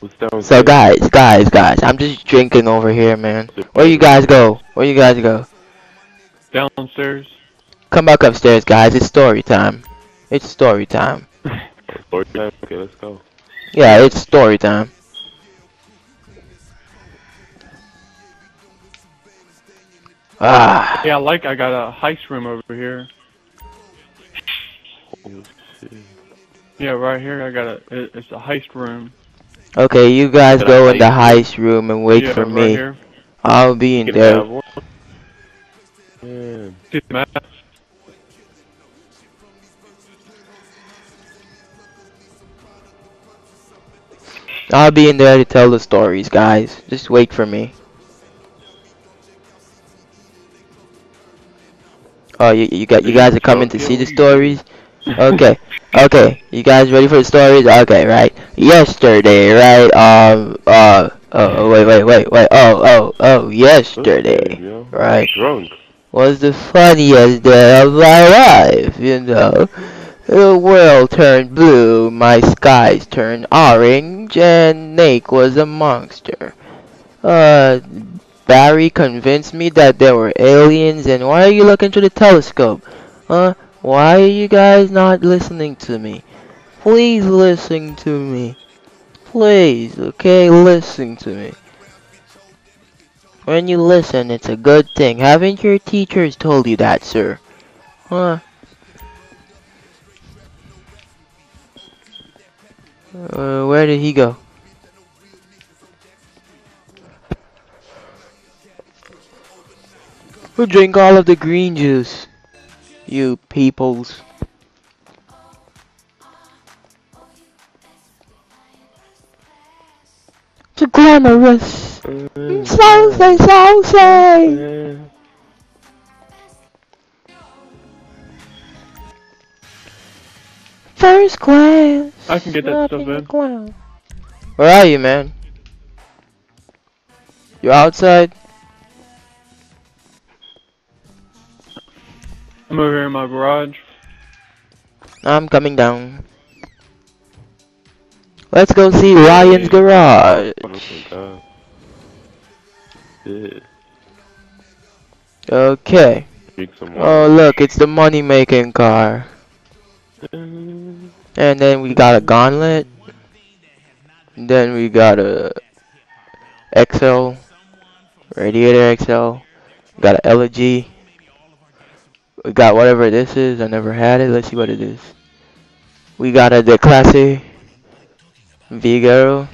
What's down So guys, guys, guys, I'm just drinking over here, man. Where you guys go? Where you guys go? Downstairs. Come back upstairs, guys. It's story time. It's story time. Story time? Okay, let's go. Yeah, it's story time. Ah, Yeah, like I got a heist room over here. Shit. Yeah, right here I got a. It, it's a heist room. okay, you guys But go I in the heist room and wait yeah, for right me. Here. I'll be in Can there. have? Man. See the map? I'll be in there to tell the stories, guys. Just wait for me. Oh, you you got you guys are coming to see the stories? Okay, okay. You guys ready for the stories? Okay, right. Yesterday, right? Um, uh, oh, wait, wait, wait, wait. Oh, oh, oh, yesterday, right? Drunk. Was the funniest day of my life, you know. The world turned blue, my skies turned orange, and Nate was a monster. Uh, Barry convinced me that there were aliens, and why are you looking through the telescope? Huh? Why are you guys not listening to me? Please listen to me. Please, okay? Listen to me. When you listen, it's a good thing. Haven't your teachers told you that, sir? Huh? Uh, where did he go? Drink all of the green juice? You peoples. It's glamorous. Mm, Saucy, saucy. man. First class. I can get that stuff in. Where are you, man? You outside? I'm over here in my garage. I'm coming down. Let's go see Ryan's garage. Oh my god. Shit. Okay. Oh, look, it's the money making car. And then we got a gauntlet. Then we got a XL. Radiator XL. Got an LG. We got whatever this is. I never had it. Let's see what it is. We got a Declasse Vigero.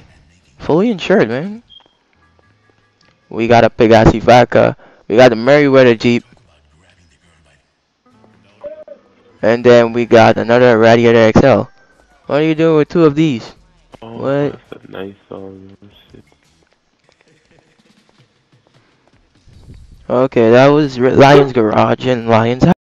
Fully insured, man. We got a Pegassi Vacca. We got the Merryweather Jeep. And then we got another Radiator XL. What are you doing with two of these? oh, What? That's a nice song. Shit. Okay, that was R- Lion's Garage and Lion's